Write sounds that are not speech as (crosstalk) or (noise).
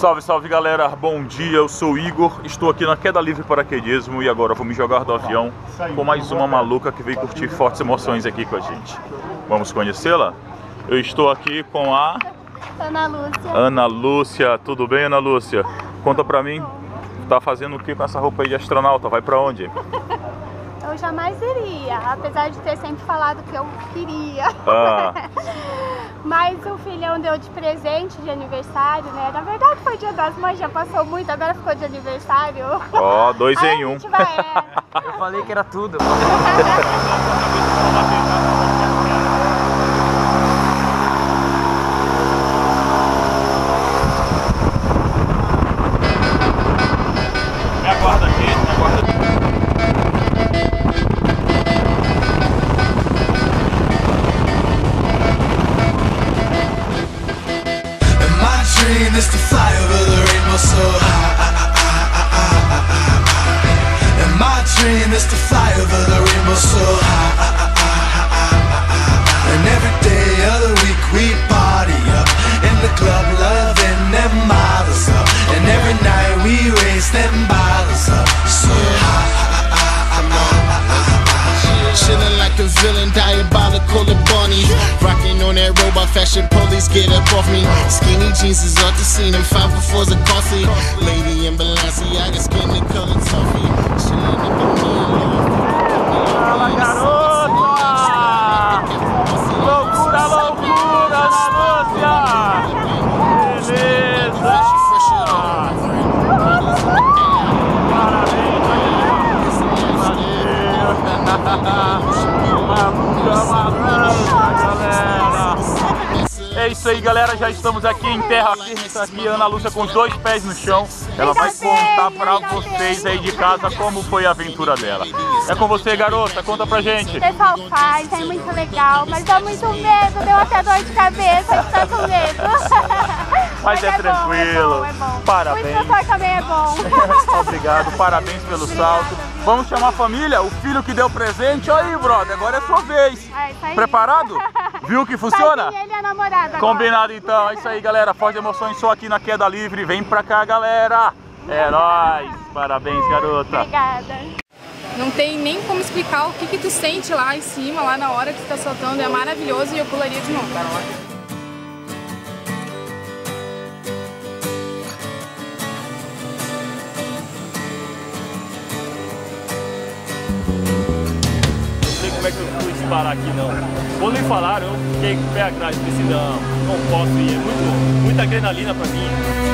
Salve, salve galera, bom dia, eu sou o Igor, estou aqui na Queda Livre Paraquedismo e agora vou me jogar do avião com mais uma maluca que veio curtir fortes emoções aqui com a gente. Vamos conhecê-la? Eu estou aqui com a... Ana Lúcia. Ana Lúcia, tudo bem Ana Lúcia? Conta pra mim, tá fazendo o que com essa roupa aí de astronauta? Vai pra onde? Eu jamais iria, apesar de ter sempre falado que eu queria. Ah. (laughs) Mas o filhão deu de presente de aniversário, né? Na verdade foi dia das mães, já passou muito, agora ficou de aniversário. Ó, dois Aí em um. vai, é. Eu falei que era tudo. (laughs) is to fly over the rainbow so high. And every day of the week we party up in the club, that robot fashion, police get up off me. Skinny jeans is off the scene, five befores are costly. Lady in Balenciaga, skin the color toffee. Chillin' up in me isso aí, galera. Já estamos aqui em terra firme. Está aqui Ana Lúcia com os dois pés no chão. Ela vai contar pra vocês aí de casa como foi a aventura dela. É com você, garota. Conta pra gente. O pessoal faz, é muito legal, mas dá muito medo, deu até dor de cabeça de tanto medo. (laughs) Mas é bom, tranquilo. É bom, é bom. Parabéns. O também é bom. (laughs) Obrigado, parabéns pelo salto. Vamos chamar a família, o filho que deu presente. Aí, brother, agora é sua vez. É. Preparado? (laughs) Viu que funciona? Ele e a namorada agora. Combinado então, é isso aí galera, Forte Emoções só aqui na Queda Livre, vem pra cá galera, é (laughs) nóis, parabéns garota. Obrigada. Não tem nem como explicar o que, que tu sente lá em cima, lá na hora que tu tá soltando. É maravilhoso e eu pularia de novo. É que eu fui parar aqui não. Quando me falaram, eu fiquei com o pé atrás, pensei, não, não posso ir, é muito, muita adrenalina pra mim.